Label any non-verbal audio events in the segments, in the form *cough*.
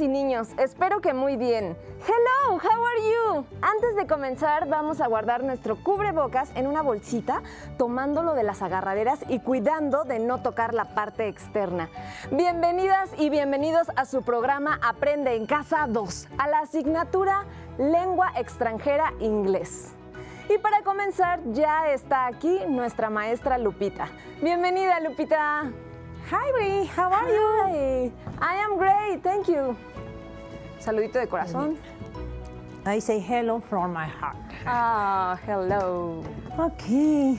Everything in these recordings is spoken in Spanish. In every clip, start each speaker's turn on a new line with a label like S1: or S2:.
S1: ¿Cómo están niñas y niños? Espero que muy bien. Hello, how are you? Antes de comenzar vamos a guardar nuestro cubrebocas en una bolsita, tomándolo de las agarraderas y cuidando de no tocar la parte externa. Bienvenidas y bienvenidos a su programa Aprende en Casa 2, a la asignatura Lengua extranjera inglés. Y para comenzar ya está aquí nuestra maestra Lupita. Bienvenida Lupita.
S2: Hi, Bri. How are you?
S1: Hi. I am great, thank you. Saludito de corazón.
S2: I say hello from my heart.
S1: Ah, hello.
S2: Okay.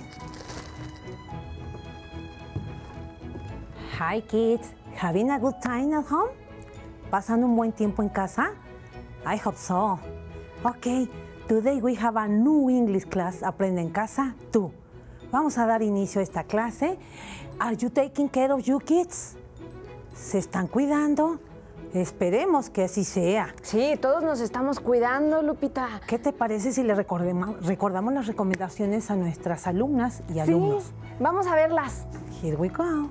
S2: Hi, kids. Having a good time at home? ¿Pasando un buen tiempo en casa? I hope so. Okay, today we have a new English class, Aprende en Casa 2. Vamos a dar inicio a esta clase. Are you taking care of you kids? ¿Se están cuidando? Esperemos que así sea.
S1: Sí, todos nos estamos cuidando, Lupita.
S2: ¿Qué te parece si le recordemos, recordamos las recomendaciones a nuestras alumnas y
S1: Sí,
S2: alumnos?
S1: vamos a verlas.
S2: Here we go.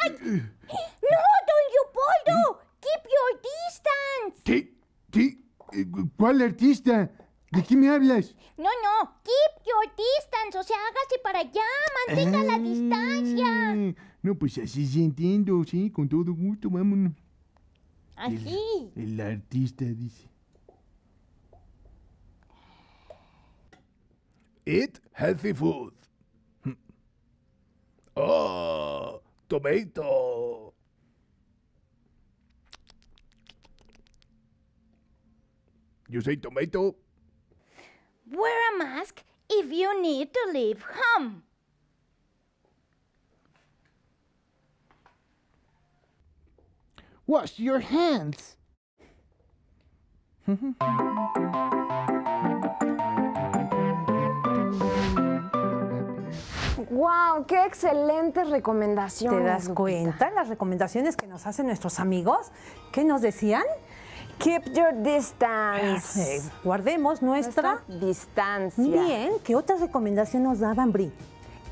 S3: No, don Leopoldo! Keep your distance.
S4: ¿Qué? ¿Qué? ¿Cuál artista? ¿De qué me hablas?
S3: No, no, keep your distance. O sea, hágase para allá, mantenga la distancia.
S4: Ah, No, pues así sí entiendo, sí, con todo gusto, vámonos.
S3: Así.
S4: El artista dice. Eat healthy food. Oh, tomato. You say tomato?
S3: Wear a mask if you need to leave home.
S4: Wash your hands.
S1: ¡Wow! ¡Qué excelentes recomendaciones!
S2: ¿Te das
S1: Lupita.
S2: cuenta las recomendaciones que nos hacen nuestros amigos? ¿Qué nos decían?
S1: Keep your distance.
S2: Eh, guardemos nuestra...
S1: Nuestra distancia.
S2: Bien, ¿qué otras recomendaciones nos daban, Bri?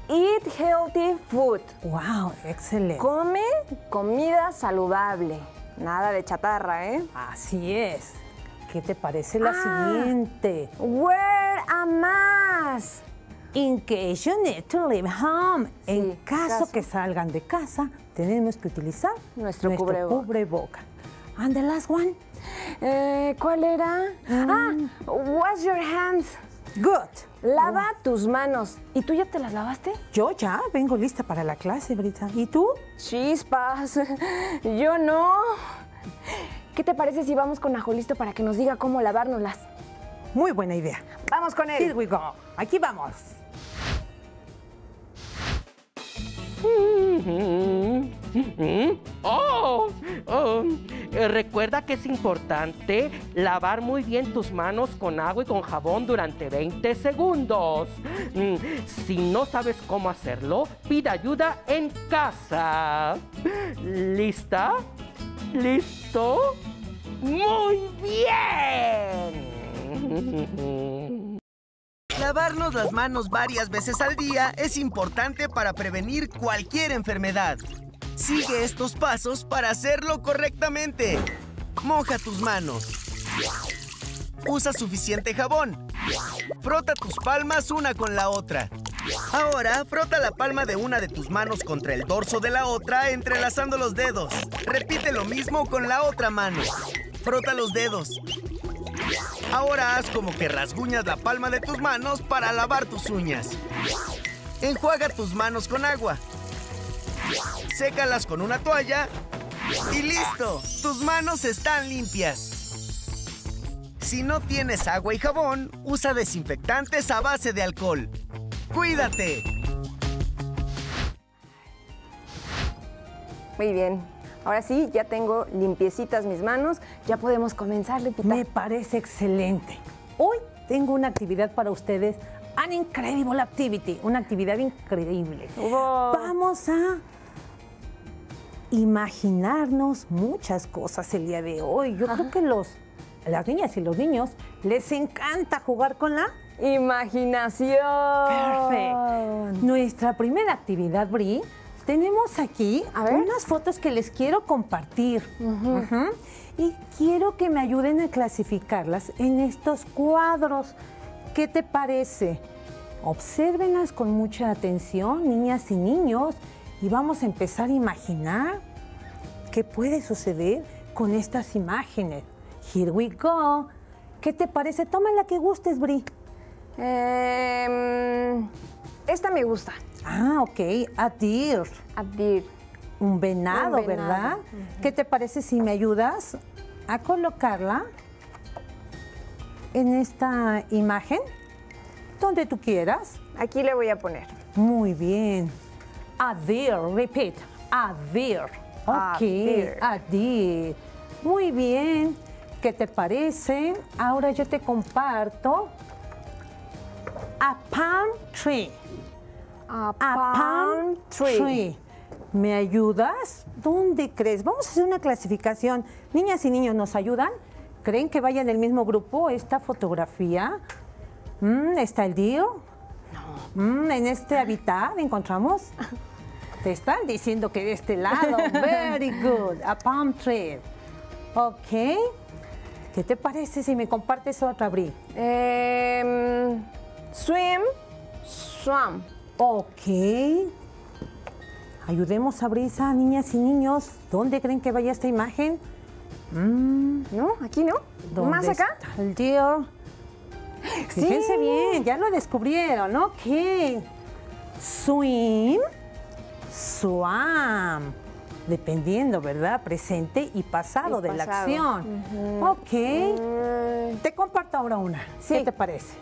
S1: Eat healthy food.
S2: Wow, excelente.
S1: Come comida saludable. Nada de chatarra, ¿eh?
S2: Así es. ¿Qué te parece la
S1: Ah.
S2: siguiente?
S1: Wear a mask.
S2: In case you need to leave home. en caso,
S1: caso.
S2: que salgan de casa, tenemos que utilizar
S1: Nuestro cubreboca.
S2: cubreboca. And the last one.
S1: Eh, ¿Cuál era? Ah, wash your hands.
S2: Good.
S1: Lava tus manos. ¿Y tú ya te las lavaste?
S2: Yo ya vengo lista para la clase, Brita. ¿Y tú?
S1: Chispas. *laughs* Yo no. ¿Qué te parece si vamos con Ajolisto para que nos diga cómo lavárnoslas?
S2: Muy buena idea.
S1: Vamos con
S2: Here
S1: él.
S2: we go. Aquí vamos. *laughs*
S5: Oh, oh, eh, recuerda que es importante lavar muy bien tus manos con agua y con jabón durante 20 segundos. Mm, Si no sabes cómo hacerlo, pide ayuda en casa. ¿Lista? ¿Listo? Muy bien. *laughs*
S6: Lavarnos las manos varias veces al día es importante para prevenir cualquier enfermedad. Sigue estos pasos para hacerlo correctamente. Moja tus manos. Usa suficiente jabón. Frota tus palmas una con la otra. Ahora, frota la palma de una de tus manos contra el dorso de la otra, entrelazando los dedos. Repite lo mismo con la otra mano. Frota los dedos. Ahora haz como que rasguñas la palma de tus manos para lavar tus uñas. Enjuaga tus manos con agua. Sécalas con una toalla. Y listo, tus manos están limpias. Si no tienes agua y jabón, usa desinfectantes a base de alcohol. ¡Cuídate!
S1: Muy bien. Ahora sí, ya tengo limpiecitas mis manos. Ya podemos comenzar, Lupita.
S2: Me parece excelente. Hoy tengo una actividad para ustedes. An incredible activity. Una actividad increíble.
S1: Wow.
S2: Vamos a imaginarnos muchas cosas el día de hoy. Yo creo que los, las niñas y los niños les encanta jugar con la...
S1: Imaginación.
S2: Perfecto. Nuestra primera actividad, Bri, tenemos aquí
S1: A ver.
S2: unas fotos que les quiero compartir. Y quiero que me ayuden a clasificarlas en estos cuadros. ¿Qué te parece? Obsérvenlas con mucha atención, niñas y niños, y vamos a empezar a imaginar qué puede suceder con estas imágenes. Here we go. ¿Qué te parece? Toma la que gustes, Bri.
S1: Em, esta me gusta.
S2: Ah, ok. A deer.
S1: A deer.
S2: Un venado,
S1: Un venado,
S2: ¿verdad? ¿Qué te parece si me ayudas a colocarla en esta imagen? Donde tú quieras.
S1: Aquí le voy a poner.
S2: Muy bien. A deer, repeat. A deer. Ok, a deer. Muy bien. ¿Qué te parece? Ahora yo te comparto a palm tree.
S1: A
S2: A
S1: palm tree.
S2: ¿Me ayudas? ¿Dónde crees? Vamos a hacer una clasificación. Niñas y niños, ¿nos ayudan? ¿Creen que vaya en el mismo grupo esta fotografía? Mm, ¿Está el dio? No. ¿En este hábitat encontramos? Te están diciendo que de este lado. *laughs* Very good. A palm tree. Ok. ¿Qué te parece si me compartes otra, Bri?
S1: Em, swim, swam.
S2: Ok. Ayudemos a Brisa, niñas y niños. ¿Dónde creen que vaya esta imagen? Mm,
S1: ¿No? ¿Aquí no?
S2: ¿dónde
S1: ¿Más acá?
S2: está el? Fíjense
S1: Sí.
S2: bien, ya lo descubrieron. Ok. Swim, swam. Dependiendo, ¿verdad? Presente y pasado
S1: Y
S2: de la acción.
S1: Ujú.
S2: Ok.
S1: Mm,
S2: Te comparto ahora una. ¿Qué
S1: Sí.
S2: te parece?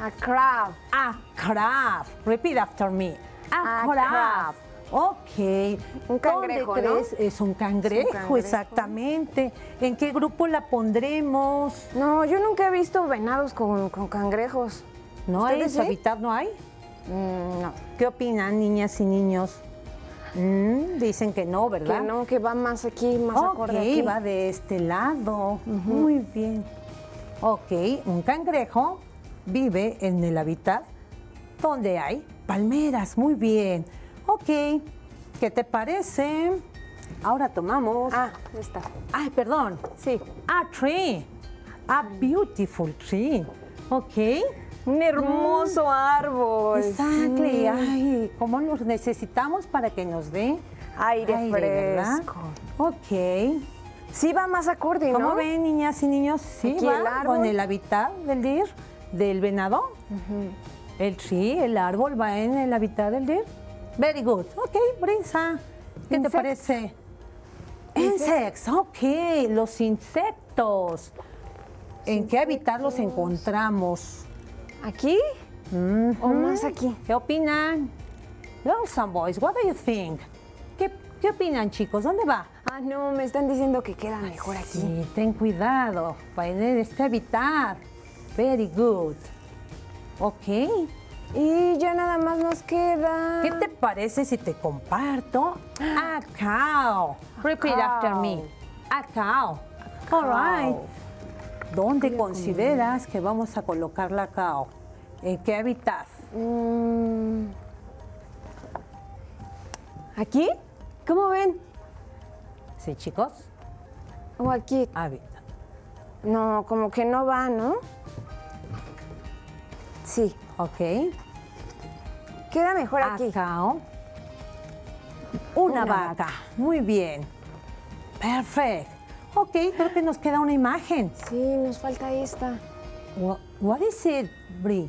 S1: A crab.
S2: A crab. Repeat after me. A,
S1: A
S2: crab.
S1: crab.
S2: Ok.
S1: Un cangrejo,
S2: ¿Dónde
S1: ¿no?
S2: Es un cangrejo,
S1: cangrejo.
S2: exactamente. ¿En qué grupo la pondremos?
S1: No, yo nunca he visto venados con, con cangrejos.
S2: ¿No hay? ¿En hábitat no hay?
S1: Mm, no.
S2: ¿Qué opinan, niñas y niños? Mm, dicen que no, ¿verdad?
S1: Que no, que va más aquí, más
S2: Ok,
S1: acorde aquí.
S2: va de este lado. Muy bien. Ok, un cangrejo vive en el hábitat donde hay palmeras. Muy bien. Ok, ¿qué te parece? Ahora tomamos.
S1: Ah, está.
S2: Ay, perdón.
S1: Sí.
S2: A tree. A beautiful tree. Ok.
S1: Un hermoso árbol.
S2: Exactly.
S1: Sí.
S2: Ay, ¿cómo los necesitamos para que nos dé
S1: Aire
S2: ¿verdad?
S1: fresco.
S2: Ok.
S1: Sí va más acorde, ¿no?
S2: ¿Cómo ven, niñas y niños? Sí,
S1: Aquí
S2: va
S1: el árbol.
S2: con el hábitat del deer, del venado. El sí, el árbol va en el hábitat del deer. Very good. Ok, Brisa. ¿Qué te parece? Insects. Ok, los insectos. ¿En qué hábitat los encontramos?
S1: ¿Aquí? ¿O
S2: Ujú.
S1: más aquí?
S2: ¿Qué opinan? Girls and boys, what do you think? ¿Qué, qué opinan, chicos? ¿Dónde va?
S1: Ah, no, me están diciendo que queda mejor aquí.
S2: Sí, ten cuidado. Va en este hábitat. Very good. Ok.
S1: Y ya nada más nos queda...
S2: ¿Qué te parece si te comparto a cow? Repeat after me. A cow.
S1: cow.
S2: All right. ¿Dónde consideras que vamos a colocar la cow? ¿En qué hábitat?
S1: Mm. ¿Aquí? ¿Cómo ven?
S2: Sí, chicos.
S1: ¿O aquí?
S2: Hábitat.
S1: No, como que no va, ¿no? Sí,
S2: Ok.
S1: queda mejor aquí.
S2: cow. Una,
S1: Una
S2: vaca. Muy bien. Perfecto. Ok, creo que nos queda una imagen.
S1: Sí, nos falta esta.
S2: What, what is it, Brie?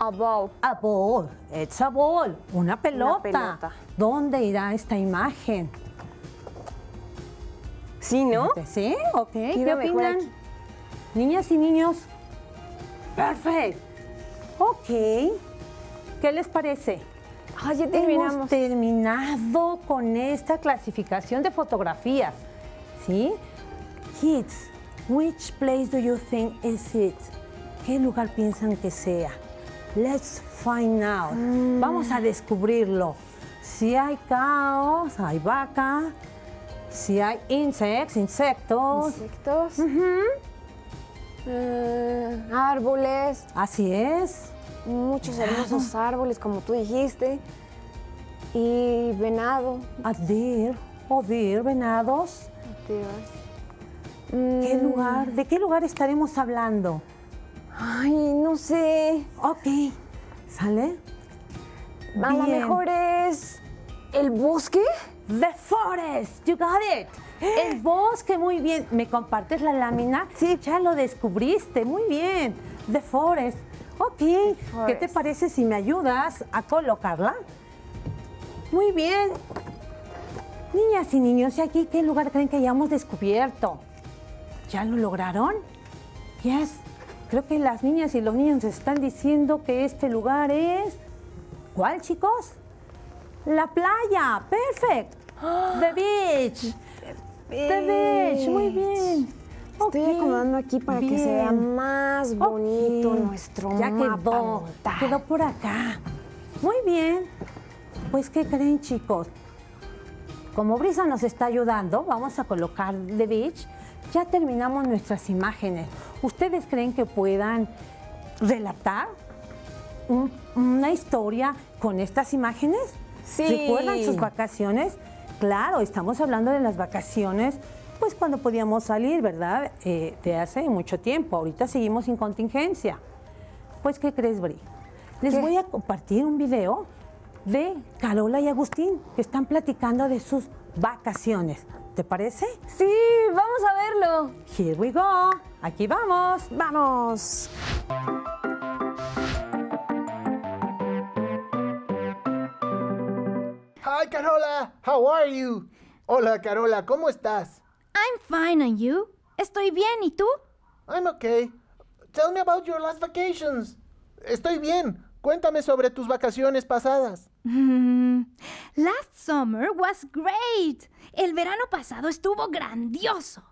S1: A ball.
S2: A ball. It's a ball. Una pelota.
S1: pelota.
S2: ¿Dónde irá esta imagen?
S1: Sí, ¿no?
S2: ¿Sí? Ok. ¿Qué
S1: Queda
S2: opinan? Niñas y niños. Perfecto. Ok. ¿Qué les parece?
S1: Ah, ya
S2: Hemos terminado con esta clasificación de fotografías. ¿Sí? Kids, which place do you think is it? ¿Qué lugar piensan que sea? Let's find out.
S1: Mm.
S2: Vamos a descubrirlo. Si hay caos, hay vaca. Si hay insects, insectos.
S1: Insectos. Eh, árboles.
S2: Así es.
S1: muchos hermosos árboles, como tú dijiste, y venado.
S2: A deer, deer, venados. ¿Qué
S1: Mm,
S2: lugar? ¿De qué lugar estaremos hablando?
S1: Ay, no sé.
S2: Ok, ¿sale?
S1: A lo mejor es el bosque.
S2: The forest, you got it. El bosque, muy bien. ¿Me compartes la lámina? Sí, ya lo descubriste, muy bien. The forest. Ok, ¿qué te
S1: forest.
S2: parece si me ayudas a colocarla? Muy bien. Niñas y niños, ¿y aquí qué lugar creen que hayamos descubierto? ¿Ya lo lograron? Yes. Creo que las niñas y los niños están diciendo que este lugar es... ¿Cuál, chicos? La playa. Perfect. The beach. Beach. Muy bien.
S1: Estoy acomodando aquí para que se vea más bonito
S2: Ok,
S1: nuestro
S2: Ya
S1: mapa
S2: quedó,
S1: mental.
S2: quedó por acá. Muy bien. Pues, ¿qué creen, chicos? Como Brisa nos está ayudando, vamos a colocar The Beach. Ya terminamos nuestras imágenes. ¿Ustedes creen que puedan relatar un- una historia con estas imágenes?
S1: Sí.
S2: ¿Recuerdan sus vacaciones? Claro, estamos hablando de las vacaciones, pues cuando podíamos salir, ¿verdad? Eh, de hace mucho tiempo. Ahorita seguimos sin contingencia. Pues, ¿qué crees, Bri? Les
S1: ¿Qué?
S2: voy a compartir un video de Carola y Agustín que están platicando de sus vacaciones. ¿Te parece?
S1: Sí, vamos a verlo.
S2: Here we go. Aquí vamos.
S1: Vamos.
S7: Hi, Carola. How are you? Hola, Carola. ¿Cómo estás?
S3: I'm fine, and you? Estoy bien, ¿y tú?
S7: I'm okay. Tell me about your last vacations. Estoy bien. Cuéntame sobre tus vacaciones pasadas.
S3: Mm, last summer was great. El verano pasado estuvo grandioso.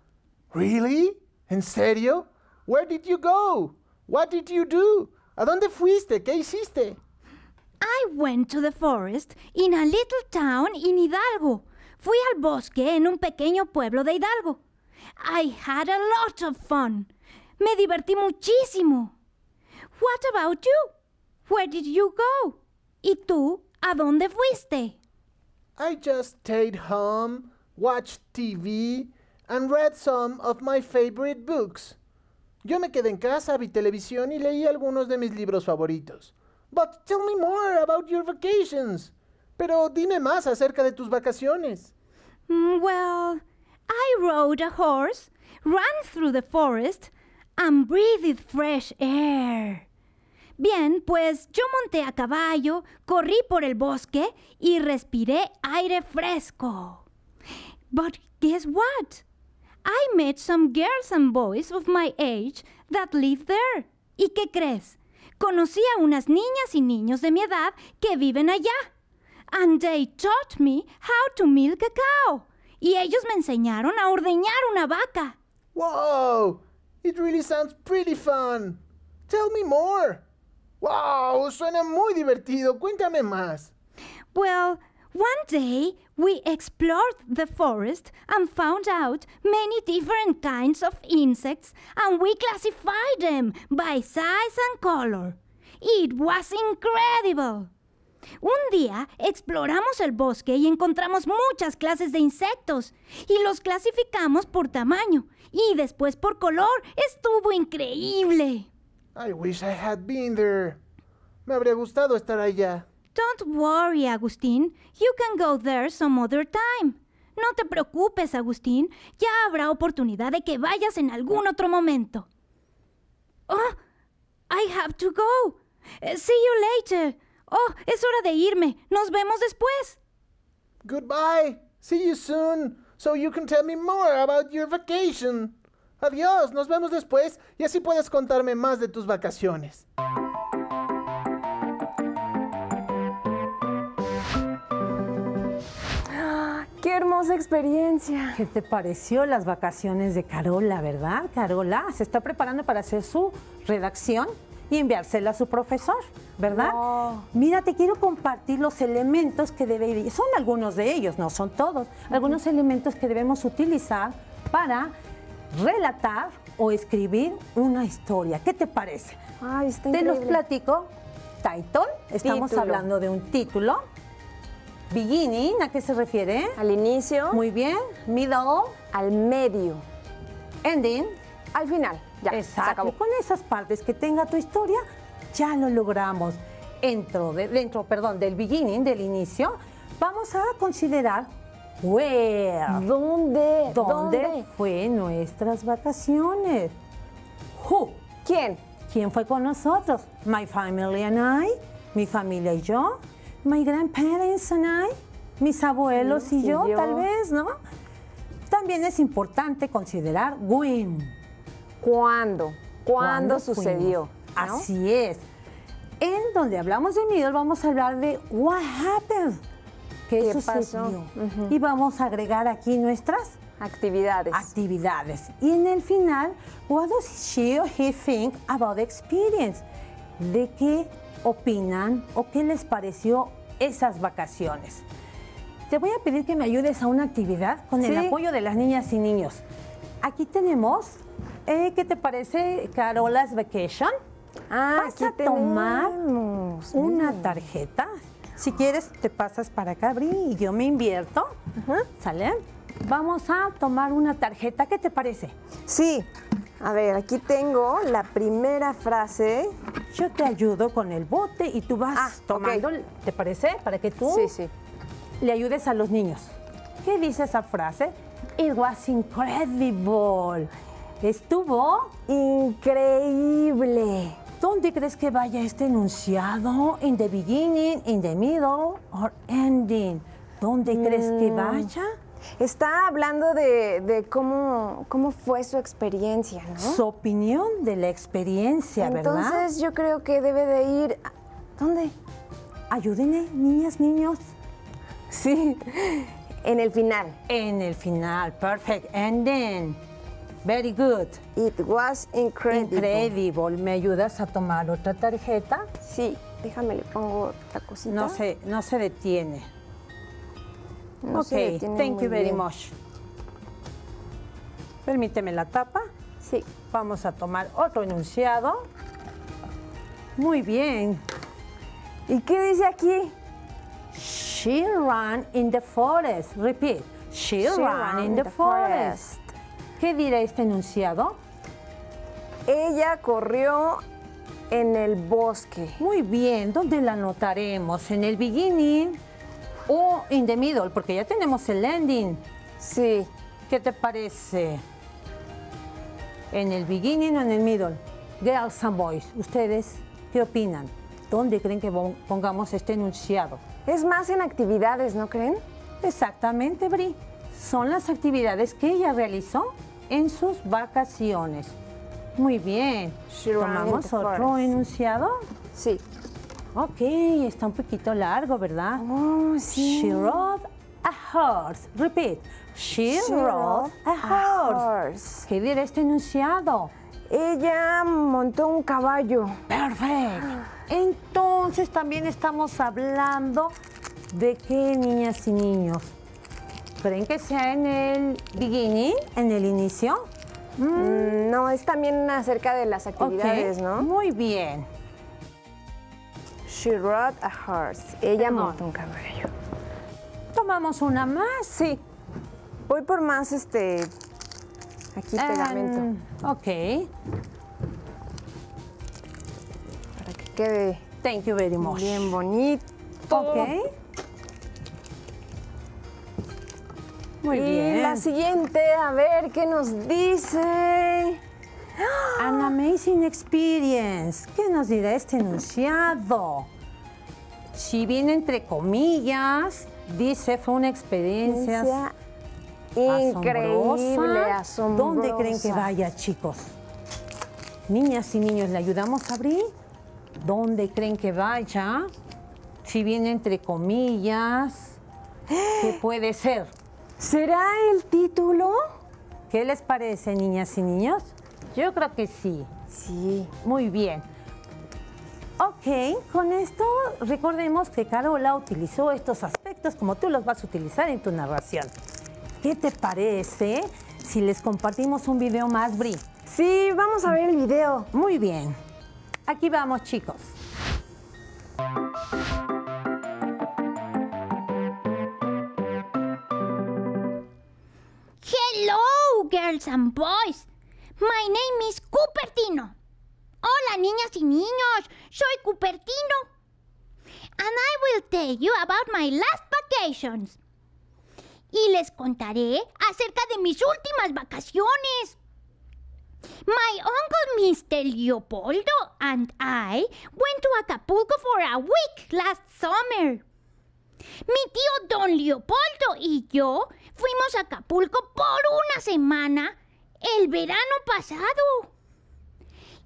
S7: Really? ¿En serio? Where did you go? What did you do? ¿A dónde fuiste? ¿Qué hiciste?
S3: I went to the forest in a little town in Hidalgo. Fui al bosque en un pequeño pueblo de Hidalgo. I had a lot of fun. Me divertí muchísimo. What about you? Where did you go? ¿Y tú? ¿A dónde fuiste?
S7: I just stayed home, watched TV, and read some of my favorite books. Yo me quedé en casa, vi televisión y leí algunos de mis libros favoritos. But tell me more about your vacations. Pero dime más acerca de tus vacaciones.
S3: Mm, Well, I rode a horse, ran through the forest, and breathed fresh air. Bien, pues yo monté a caballo, corrí por el bosque y respiré aire fresco. But guess what? I met some girls and boys of my age that live there. ¿Y qué crees? Conocí a unas niñas y niños de mi edad que viven allá. And they taught me how to milk a cow. Y ellos me enseñaron a ordeñar una vaca.
S7: Wow! It really sounds pretty fun. Tell me more. Wow, suena muy divertido. Cuéntame más.
S3: Well, one day we explored the forest and found out many different kinds of insects and we classified them by size and color. It was incredible. Un día exploramos el bosque y encontramos muchas clases de insectos y los clasificamos por tamaño y después por color. Estuvo increíble.
S7: I wish I had been there. Me habría gustado estar allá.
S3: Don't worry, Agustín. You can go there some other time. No te preocupes, Agustín. Ya habrá oportunidad de que vayas en algún otro momento. Oh, I have to go. Eh, See you later. Oh, es hora de irme. Nos vemos después.
S7: Goodbye. See you soon. So you can tell me more about your vacation. Adiós. Nos vemos después y así puedes contarme más de tus vacaciones.
S1: Hermosa experiencia.
S2: ¿Qué te pareció las vacaciones de Carola, verdad? Carola se está preparando para hacer su redacción y enviársela a su profesor, ¿verdad?
S1: No.
S2: Mira, te quiero compartir los elementos que debe ir. Son algunos de ellos, no son todos. Algunos elementos que debemos utilizar para relatar o escribir una historia. ¿Qué te parece?
S1: Ay, está
S2: Te los platico. title, estamos
S1: Título.
S2: hablando de un título. Beginning, ¿a qué se refiere?
S1: Al inicio,
S2: Muy bien. Middle,
S1: al medio,
S2: ending.
S1: al final. Ya, se
S2: Exacto.
S1: acabó.
S2: Y con esas partes que tenga tu historia, ya lo logramos. Dentro, de, dentro perdón, del beginning, del inicio, vamos a considerar where.
S1: ¿Dónde?
S2: ¿Dónde fue nuestras vacaciones? Who.
S1: ¿Quién?
S2: ¿Quién fue con nosotros? My family and I, mi familia y yo, my grandparents and I, mis abuelos y
S1: y
S2: yo,
S1: yo.
S2: tal vez, ¿no? También es importante considerar when.
S1: ¿Cuándo? ¿Cuándo, sucedió?
S2: Así es. En donde hablamos de middle vamos a hablar de what happened. ¿Qué,
S1: ¿Qué
S2: sucedió? Y vamos a agregar aquí nuestras
S1: Actividades.
S2: actividades. Y en el final, what does she or he think about the experience? ¿De qué opinan o qué les pareció esas vacaciones? Te voy a pedir que me ayudes a una actividad con el apoyo de las niñas y niños. Aquí tenemos, eh, ¿qué te parece, Carola's Vacation?
S1: ah,
S2: Vas
S1: aquí
S2: a tomar
S1: tenemos.
S2: una tarjeta. Si quieres, te pasas para acá, Bri, y yo me invierto. ¿Sale? Vamos a tomar una tarjeta. ¿Qué te parece?
S1: Sí. A ver, aquí tengo la primera frase.
S2: Yo te ayudo con el bote y tú vas
S1: Ah,
S2: tomando. ¿te parece? Para que tú
S1: Sí, sí.
S2: le ayudes a los niños. ¿Qué dice esa frase? It was incredible. Estuvo.
S1: Increíble.
S2: ¿Dónde crees que vaya este enunciado? ¿In the beginning, in the middle or ending? ¿Dónde crees que
S1: Mm.
S2: vaya?
S1: Está hablando de, de cómo, cómo fue su experiencia, ¿no?
S2: Su opinión de la experiencia, ¿verdad?
S1: Entonces yo creo que debe de ir. a- ¿Dónde?
S2: Ayúdenme, niñas, niños.
S1: Sí. En el final.
S2: En el final, perfect ending. Very good.
S1: It was incredible.
S2: Incredible. ¿Me ayudas a tomar otra tarjeta?
S1: Sí. Déjame le pongo la cosita.
S2: No se, no se detiene.
S1: No
S2: ok, thank you very
S1: bien.
S2: much. Permíteme la tapa.
S1: Sí.
S2: Vamos a tomar otro enunciado. Muy bien.
S1: ¿Y qué dice aquí?
S2: She ran in the forest. Repeat. She,
S1: She
S2: ran, in the, forest. ¿Qué dirá este enunciado?
S1: Ella corrió en el bosque.
S2: Muy bien, ¿dónde la anotaremos? ¿En el beginning o in the middle? Porque ya tenemos el ending.
S1: Sí.
S2: ¿Qué te parece? ¿En el beginning o en el middle? Girls and boys, ¿ustedes qué opinan? ¿Dónde creen que pon- pongamos este enunciado?
S1: Es más en actividades, ¿no creen?
S2: Exactamente, Bri. Son las actividades que ella realizó en sus vacaciones. Muy bien.
S1: She ran in
S2: ¿Tomamos
S1: the
S2: otro
S1: forest.
S2: enunciado?
S1: Sí.
S2: Ok, está un poquito largo, ¿verdad?
S1: Oh, sí.
S2: She rode a horse. Repeat. She,
S1: She
S2: rode a horse.
S1: horse.
S2: ¿Qué dirá este enunciado?
S1: Ella montó un caballo.
S2: Perfecto. Entonces también estamos hablando de qué niñas y niños. ¿Creen que sea en el beginning, en el inicio?
S1: Mm, No, es también acerca de las actividades,
S2: Ok,
S1: ¿no?
S2: Muy bien.
S1: She rode a horse. Ella montó un caballo.
S2: Tomamos una más.
S1: Sí. Voy por más este. Aquí pegamento.
S2: Em, ok.
S1: Para que quede
S2: Thank you very much.
S1: bien bonito.
S2: Ok. Muy
S1: y
S2: bien.
S1: la siguiente, a ver qué nos dice.
S2: An amazing experience. ¿Qué nos dirá este enunciado? Si bien entre comillas, dice fue una experiencia
S1: increíble,
S2: asombrosa. ¿Dónde creen que vaya, chicos? Niñas y niños, ¿le ayudamos a abrir? ¿Dónde creen que vaya? Si viene entre comillas, ¿qué puede ser?
S1: ¿Será el título?
S2: ¿Qué les parece, niñas y niños? Yo creo que sí.
S1: Sí.
S2: Muy bien. Ok, con esto recordemos que Carola utilizó estos aspectos como tú los vas a utilizar en tu narración. ¿Qué te parece si les compartimos un video más, Bri?
S1: Sí, vamos a ver el video.
S2: Muy bien. Aquí vamos, chicos.
S3: Hello, girls and boys. My name is Cupertino. Hola, niñas y niños. Soy Cupertino. And I will tell you about my last vacations. Y les contaré acerca de mis últimas vacaciones. My uncle Mr. Leopoldo and I went to Acapulco for a week last summer. Mi tío Don Leopoldo y yo fuimos a Acapulco por una semana el verano pasado.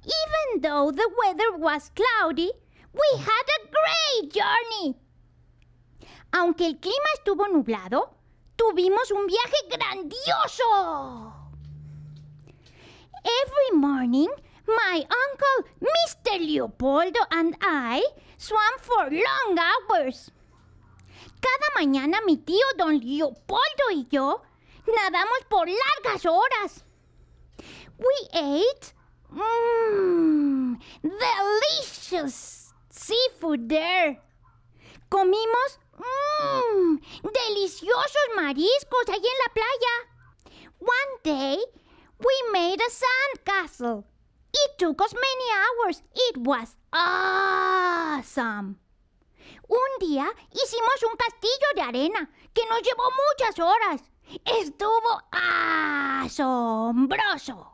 S3: Even though the weather was cloudy, we had a great journey. Aunque el clima estuvo nublado, tuvimos un viaje grandioso. Every morning, my uncle, Mr. Leopoldo, and I swam for long hours. Cada mañana mi tío don Leopoldo y yo nadamos por largas horas. We ate mmm, delicious seafood there. Comimos mmm, deliciosos mariscos allí en la playa. One day we made a sand castle. It took us many hours. It was awesome. Un día hicimos un castillo de arena que nos llevó muchas horas. Estuvo asombroso.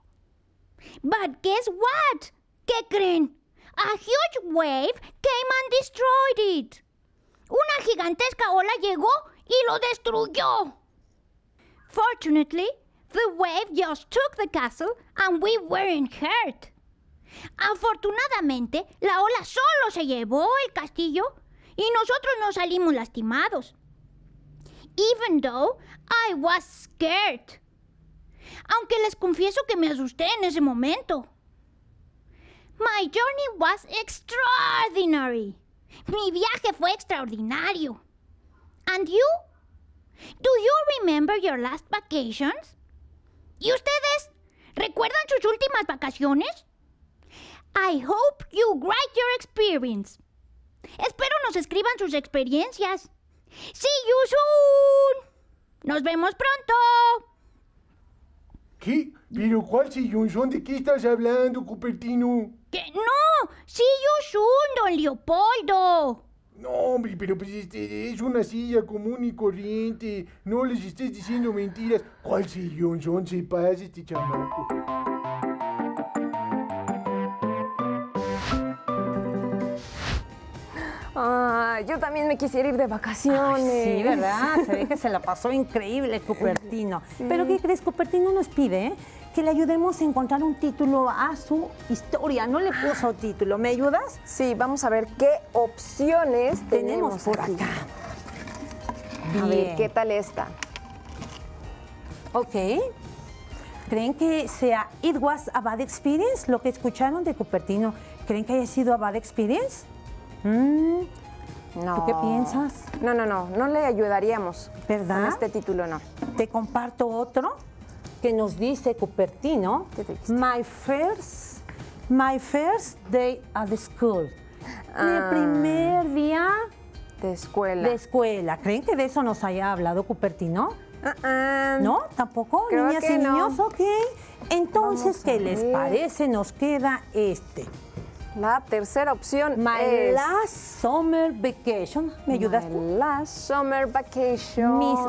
S3: But guess what? ¿Qué creen? A huge wave came and destroyed it. Una gigantesca ola llegó y lo destruyó. Fortunately, the wave just took the castle and we weren't hurt. Afortunadamente, la ola solo se llevó el castillo y nosotros no salimos lastimados. Even though I was scared. Aunque les confieso que me asusté en ese momento. My journey was extraordinary. Mi viaje fue extraordinario. And you? Do you remember your last vacations? ¿Y ustedes? ¿Recuerdan sus últimas vacaciones? I hope you write your experience. Espero nos escriban sus experiencias. See you soon. Nos vemos pronto.
S4: ¿Qué? ¿Pero cuál sillón son? ¿De qué estás hablando, Cupertino?
S3: Que no. Soon, don Leopoldo.
S4: No, hombre, pero pues este es una silla común y corriente. No les estés diciendo mentiras. ¿Cuál sillón son? Se pasa este chamaco.
S1: Ah, yo también me quisiera ir de vacaciones.
S2: Sí, ¿verdad? Se ve que se la pasó increíble, Cupertino. Pero ¿qué crees? Cupertino nos pide que le ayudemos a encontrar un título a su historia. No le puso título. ¿Me ayudas?
S1: Sí, vamos a ver qué opciones
S2: Tenemos
S1: tenemos,
S2: por acá.
S1: A ver. ¿qué tal esta?
S2: Ok. ¿Creen que sea It Was a Bad Experience? Lo que escucharon de Cupertino. ¿Creen que haya sido a Bad Experience? Mm,
S1: No.
S2: ¿Tú qué piensas?
S1: No, no, no, no le ayudaríamos.
S2: ¿Verdad?
S1: Con este título no.
S2: Te comparto otro que nos dice Cupertino.
S1: ¿Qué te dice?
S2: My first, my first day at the school. Mi
S1: Ah.
S2: primer día
S1: De escuela.
S2: de escuela. ¿Creen que de eso nos haya hablado Cupertino?
S1: Ah.
S2: ¿No? ¿Tampoco?
S1: Creo
S2: Niñas
S1: que
S2: y
S1: no.
S2: niños, ok. Entonces, ¿qué les parece? Nos queda este.
S1: La tercera opción
S2: My
S1: es
S2: last summer vacation. ¿Me ayudas tú?
S1: My last summer vacation.
S2: Mis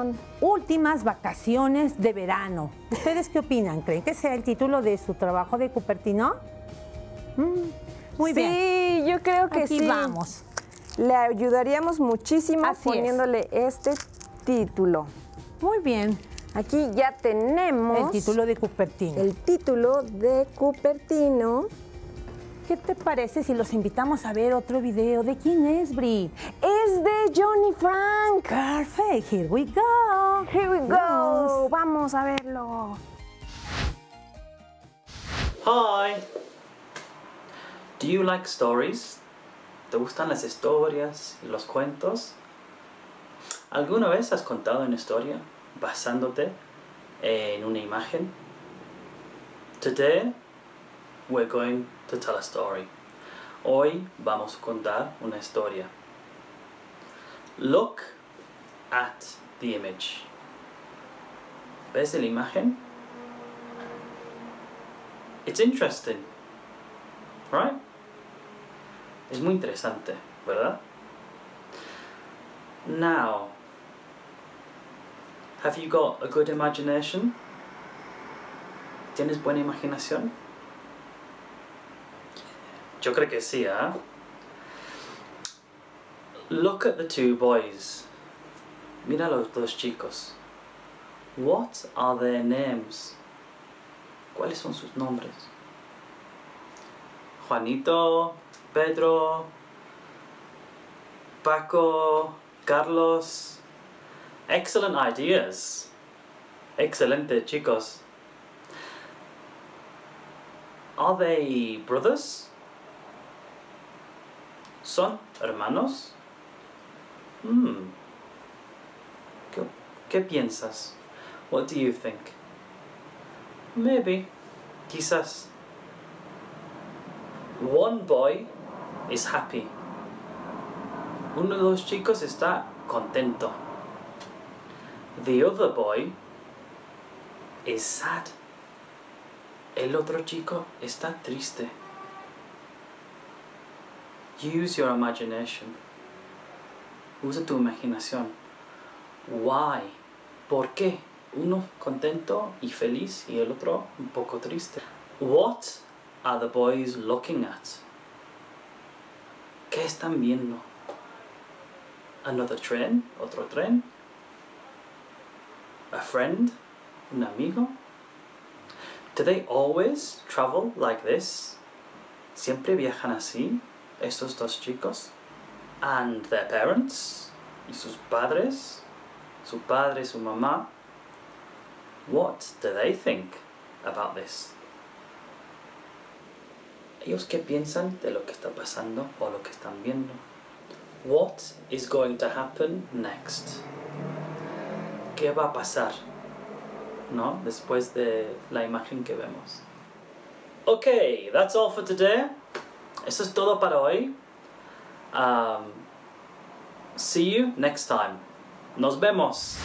S2: últimas vacaciones de verano. ¿Ustedes qué opinan? ¿Creen que sea el título de su trabajo de Cupertino? Mm, muy bien.
S1: Sí, yo creo que
S2: Aquí
S1: sí.
S2: vamos.
S1: Le ayudaríamos muchísimo
S2: Así es.
S1: poniéndole este título.
S2: Muy bien.
S1: Aquí ya tenemos
S2: El título de Cupertino.
S1: el título de Cupertino.
S2: ¿Qué te parece si los invitamos a ver otro video? ¿De quién es, Bri?
S1: Es de Johnny Frank.
S2: Perfect. Here we go.
S1: Here we go.
S2: Vamos.
S1: Vamos a verlo.
S8: Hi. Do you like stories? ¿Te gustan las historias y los cuentos? ¿Alguna vez has contado una historia basándote en una imagen? Today we're going to tell a story. Hoy vamos a contar una historia. Look at the image. ¿Ves la imagen? It's interesting. Right? Es muy interesante, ¿verdad? Now, have you got a good imagination? ¿Tienes buena imaginación? Yo creo que sí, ¿eh? Look at the two boys. Mira los dos chicos. What are their names? ¿Cuáles son sus nombres? Juanito, Pedro, Paco, Carlos. Excellent ideas. Excelente, chicos. Are they brothers? ¿Son hermanos? Hmm. ¿Qué, ¿Qué piensas? What do you think? Maybe. Quizás. One boy is happy. Uno de los chicos está contento. The other boy is sad. El otro chico está triste. Use your imagination. Usa tu imaginación. Why? ¿Por qué? Uno contento y feliz y el otro un poco triste. What are the boys looking at? ¿Qué están viendo? Another train? ¿Otro tren? A friend? ¿Un amigo? Do they always travel like this? ¿Siempre viajan así, estos dos chicos? And their parents? ¿Y sus padres? Su padre, su mamá? What do they think about this? ¿Ellos qué piensan de lo que está pasando o lo que están viendo? What is going to happen next? ¿Qué va a pasar? ¿No? Después de la imagen que vemos. Okay, that's all for today. Eso es todo para hoy. Um, see you next time. Nos vemos.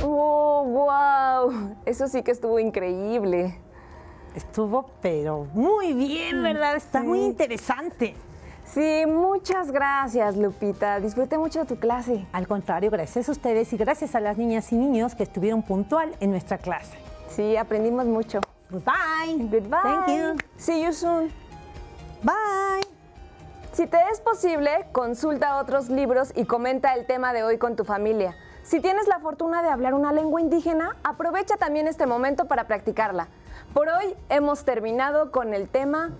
S1: ¡Oh, wow! Eso sí que estuvo increíble.
S2: Estuvo, pero muy bien, ¿verdad? Está muy interesante.
S1: Sí, muchas gracias, Lupita. Disfruté mucho de tu clase.
S2: Al contrario, gracias a ustedes y gracias a las niñas y niños que estuvieron puntual en nuestra clase.
S1: Sí, aprendimos mucho.
S2: Goodbye.
S1: Goodbye.
S2: Thank you.
S1: See you soon.
S2: Bye.
S1: Si te es posible, consulta otros libros y comenta el tema de hoy con tu familia. Si tienes la fortuna de hablar una lengua indígena, aprovecha también este momento para practicarla. Por hoy hemos terminado con el tema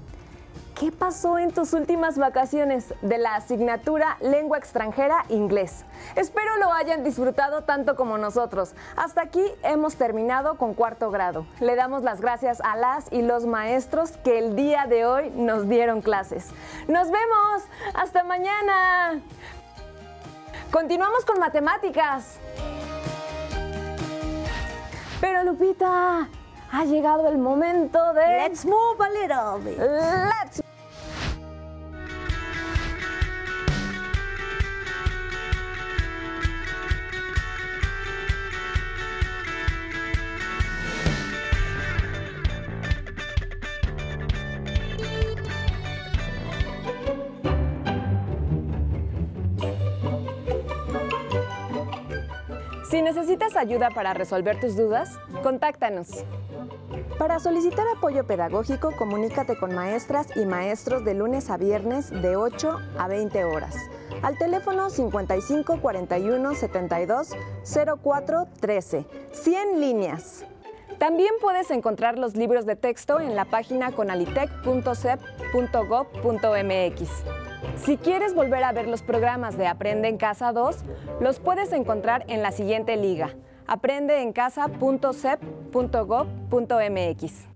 S1: ¿Qué pasó en tus últimas vacaciones de la asignatura Lengua extranjera inglés? Espero lo hayan disfrutado tanto como nosotros. Hasta aquí hemos terminado con cuarto grado. Le damos las gracias a las y los maestros que el día de hoy nos dieron clases. Nos vemos. Hasta mañana. Continuamos con matemáticas. Pero Lupita, ha llegado el momento de...
S2: Let's move a little bit.
S1: Let's Si necesitas ayuda para resolver tus dudas, contáctanos. Para solicitar apoyo pedagógico, comunícate con maestras y maestros de lunes a viernes de 8 a 20 horas. Al teléfono 55 41 72 04 13. 100 líneas. También puedes encontrar los libros de texto en la página conalitec.cep.gov.mx. Si quieres volver a ver los programas de Aprende en Casa 2, los puedes encontrar en la siguiente liga, aprendeencasa.cep.gov.mx.